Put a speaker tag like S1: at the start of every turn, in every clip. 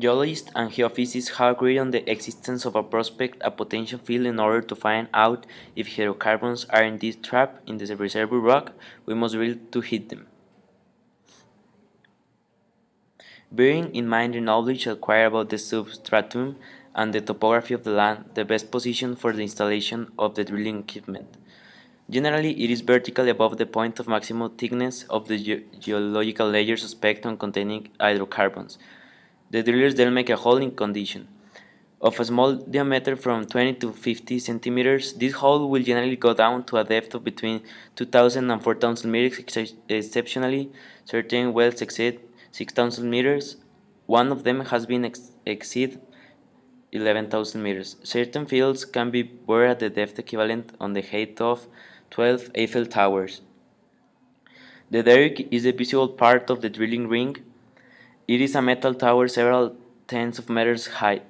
S1: Geologists and geophysicists have agreed on the existence of a prospect, a potential field in order to find out if hydrocarbons are indeed trapped in the reservoir rock, we must drill to hit them. Bearing in mind the knowledge acquired about the substratum and the topography of the land, the best position for the installation of the drilling equipment. Generally, it is vertically above the point of maximum thickness of the ge geological layer suspected containing hydrocarbons. The drillers then make a hole in condition. Of a small diameter from 20 to 50 centimeters, this hole will generally go down to a depth of between 2000 and 4000 meters, ex exceptionally, certain wells exceed 6000 meters. One of them has been ex exceed 11,000 meters. Certain fields can be bored at the depth equivalent on the height of 12 Eiffel Towers. The derrick is the visible part of the drilling rig it is a metal tower several tens of meters high.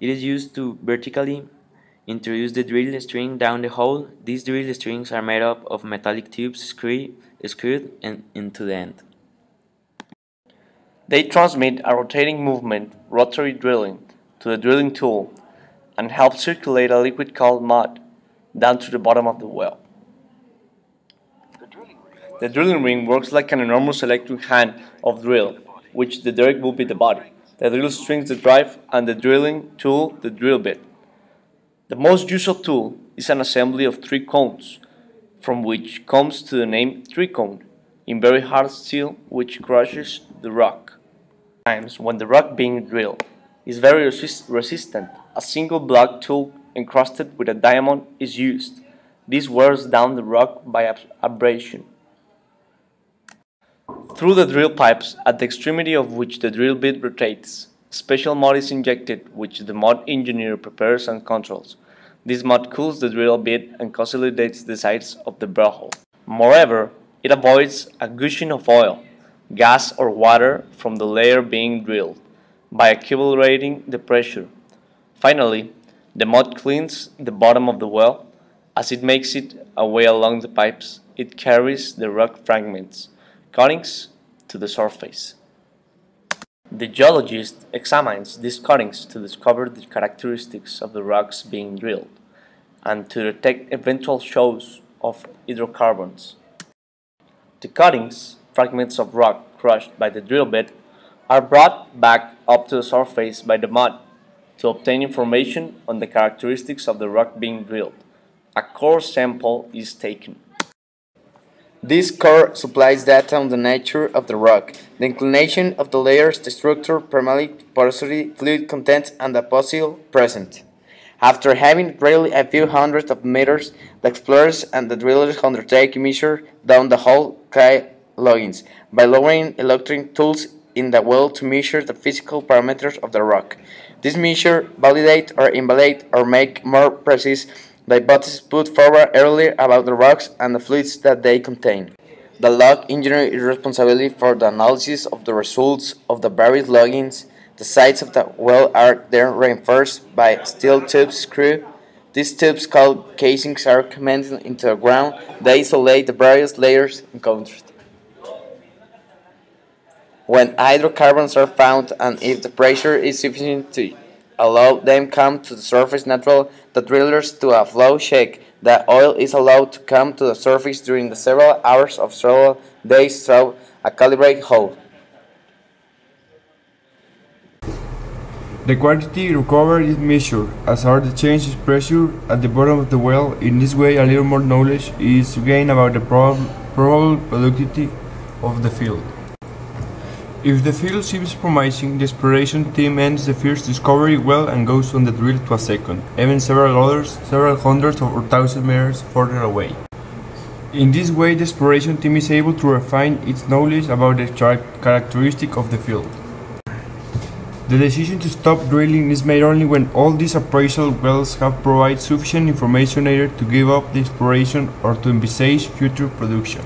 S1: It is used to vertically introduce the drill string down the hole. These drill strings are made up of metallic tubes screwed, screwed in, into the end.
S2: They transmit a rotating movement, rotary drilling, to the drilling tool and help circulate a liquid called mud down to the bottom of the well. The drilling rig works like an enormous electric hand of drill which the derrick will be the body. The drill strings the drive and the drilling tool the drill bit. The most usual tool is an assembly of three cones, from which comes to the name three-cone, in very hard steel which crushes the rock. Times when the rock being drilled is very resist resistant, a single block tool encrusted with a diamond is used. This wears down the rock by ab abrasion. Through the drill pipes, at the extremity of which the drill bit rotates, special mud is injected which the mud engineer prepares and controls. This mud cools the drill bit and consolidates the sides of the borehole. Moreover, it avoids a gushing of oil, gas or water from the layer being drilled by equilibrating the pressure. Finally, the mud cleans the bottom of the well. As it makes its way along the pipes, it carries the rock fragments cuttings to the surface. The geologist examines these cuttings to discover the characteristics of the rocks being drilled and to detect eventual shows of hydrocarbons. The cuttings, fragments of rock crushed by the drill bit, are brought back up to the surface by the mud to obtain information on the characteristics of the rock being drilled. A core sample is taken.
S3: This core supplies data on the nature of the rock, the inclination of the layers, the structure, primarily porosity, fluid content, and the fossil present. After having drilled a few hundreds of meters, the explorers and the drillers undertake measure down the hole K loggings by lowering electric tools in the well to measure the physical parameters of the rock. This measure validate or invalidate or make more precise the hypothesis put forward earlier about the rocks and the fluids that they contain. The log engineer is responsible for the analysis of the results of the various loggings. The sides of the well are then reinforced by steel tubes screw. These tubes called casings are cemented into the ground. They isolate the various layers encountered. When hydrocarbons are found and if the pressure is sufficient to allow them come to the surface natural the drillers to a flow shake. The oil is allowed to come to the surface during the several hours of several days through a calibrate hole.
S4: The quantity recovered is measured, as are the changes pressure at the bottom of the well. In this way, a little more knowledge is gained about the prob probable productivity of the field. If the field seems promising, the exploration team ends the first discovery well and goes on the drill to a second, even several others, several hundreds or thousand meters further away. In this way, the exploration team is able to refine its knowledge about the char characteristic of the field. The decision to stop drilling is made only when all these appraisal wells have provided sufficient information either to give up the exploration or to envisage future production.